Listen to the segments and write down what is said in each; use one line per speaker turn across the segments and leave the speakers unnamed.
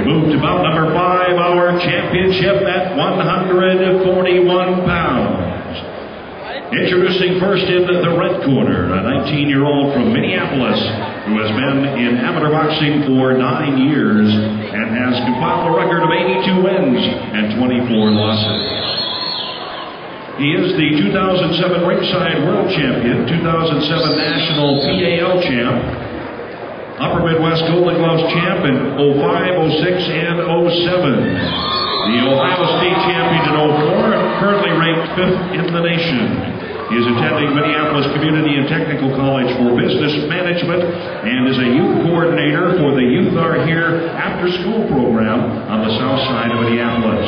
We move to bout number five, our championship at 141 pounds. Introducing first in the red corner, a 19-year-old from Minneapolis who has been in amateur boxing for nine years and has compiled a record of 82 wins and 24 losses. He is the 2007 Ringside World Champion, 2007 National PAL Champ, Upper Midwest Golden Gloves Champ in 05, 06, and 07. The Ohio State Champion in 04, currently ranked fifth in the nation. He is attending Minneapolis Community and Technical College for Business Management and is a youth coordinator for the Youth Are Here after school program on the south side of Minneapolis.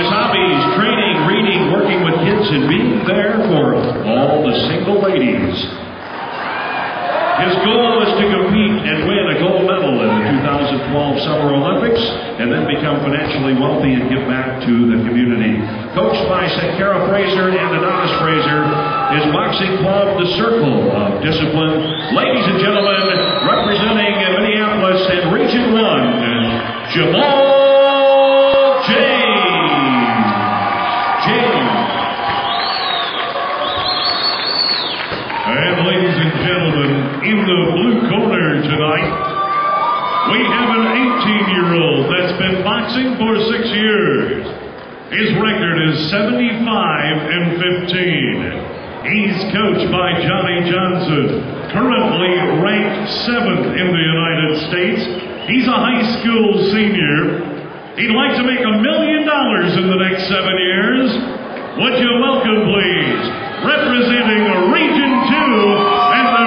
His hobbies, training, reading, working with kids, and being there for all the single ladies. His goal is to compete and win a gold medal in the 2012 Summer Olympics and then become financially wealthy and give back to the community. Coached by Sankara Frazier and Adonis Frazier, his boxing club, The Circle of Discipline. Ladies and gentlemen, representing Minneapolis and Region 1, Jamal
the blue corner tonight, we have an 18-year-old that's been boxing for six years. His record is 75 and 15. He's coached by Johnny Johnson, currently ranked seventh in the United States. He's a high school senior. He'd like to make a million dollars in the next seven years. Would you welcome, please, representing Region 2 and the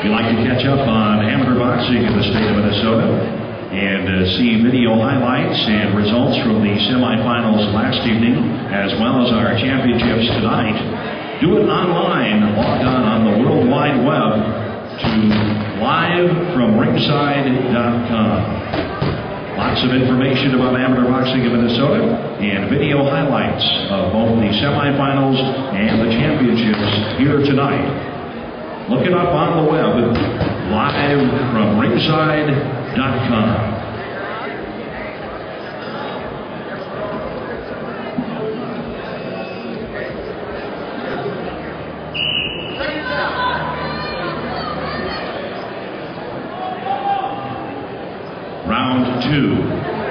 If you'd like to catch up on amateur boxing in the state of Minnesota and uh, see video highlights and results from the semifinals last evening, as well as our championships tonight, do it online, logged on on the World Wide Web to livefromringside.com. Lots of information about amateur boxing in Minnesota and video highlights of both the semifinals and the championships here tonight. Look it up on the web, live from ringside.com. Round two.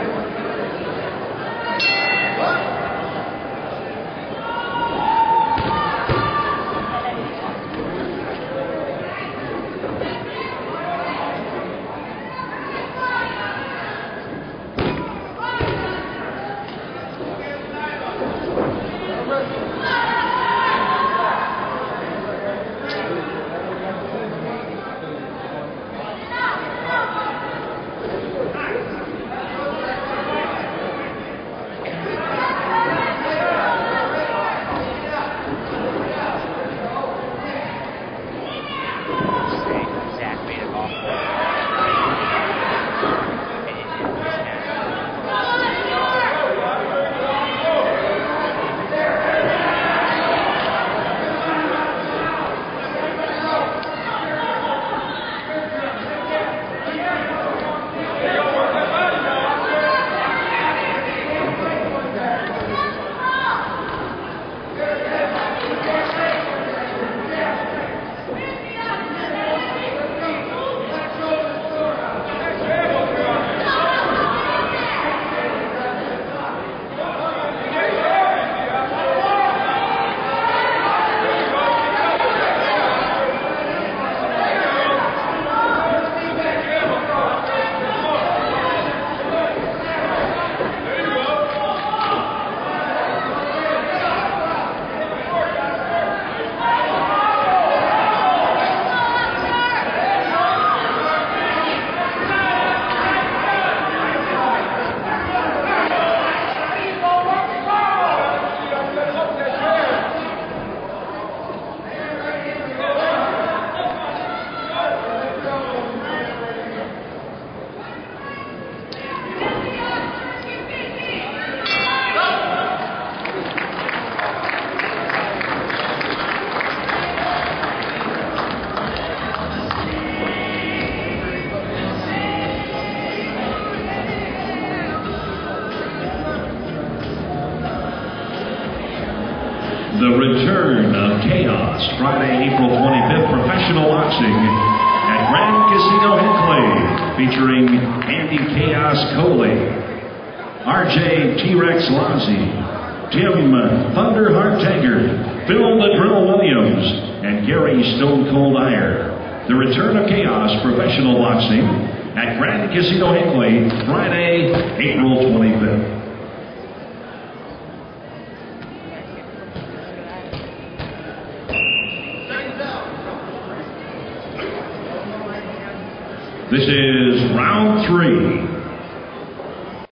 The return of Chaos, Friday, April 25th, professional boxing at Grand Casino Hinckley, featuring Andy Chaos Kolle, RJ T-Rex Lazzi, Tim Thunderheart Taggart, Phil the Drill Williams, and Gary Stone Cold Eyer. The return of Chaos, professional boxing at Grand Casino Hinckley, Friday, April 25th. This is round three.